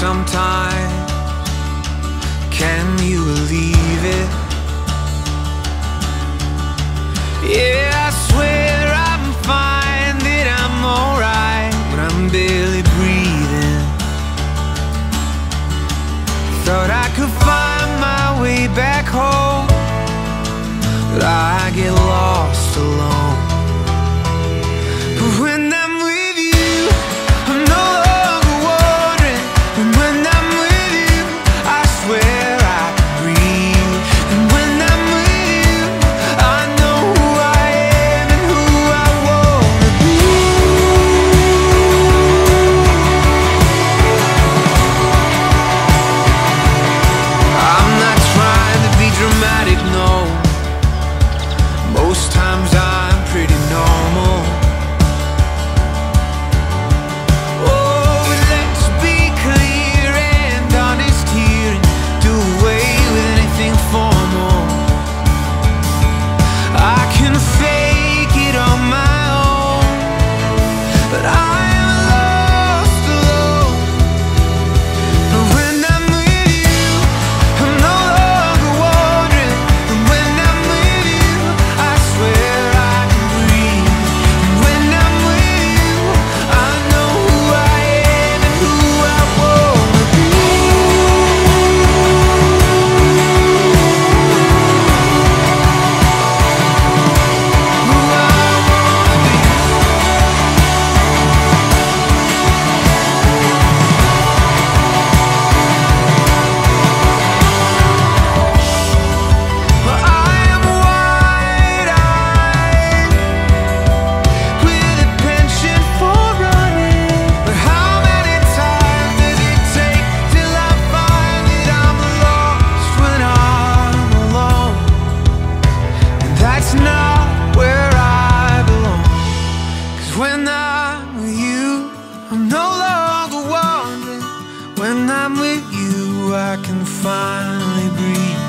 Sometimes, Can you believe it? Yeah, I swear I'm fine, that I'm alright, but I'm barely breathing. Thought I could find my way back home, but I get lost alone. But when That's not where I belong. Cause when I'm with you I'm no longer wandering When I'm with you I can finally breathe.